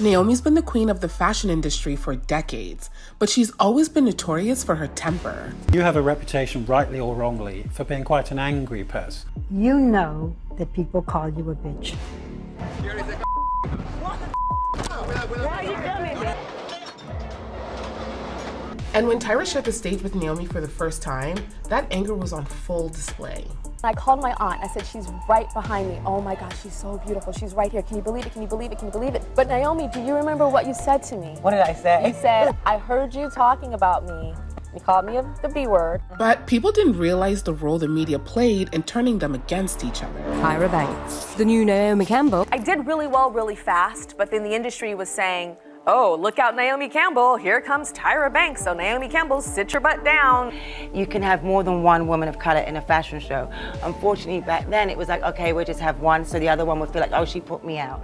Naomi's been the queen of the fashion industry for decades, but she's always been notorious for her temper. You have a reputation, rightly or wrongly, for being quite an angry person. You know that people call you a bitch. And when Tyra shared the stage with Naomi for the first time, that anger was on full display. I called my aunt. I said, she's right behind me. Oh my gosh, she's so beautiful. She's right here. Can you believe it? Can you believe it? Can you believe it? But Naomi, do you remember what you said to me? What did I say? You said, I heard you talking about me. You called me the B word. But people didn't realize the role the media played in turning them against each other. Tyra Banks, the new Naomi Campbell. I did really well really fast, but then the industry was saying, oh, look out Naomi Campbell, here comes Tyra Banks. So Naomi Campbell, sit your butt down. You can have more than one woman of color in a fashion show. Unfortunately, back then it was like, okay, we'll just have one, so the other one would feel like, oh, she put me out.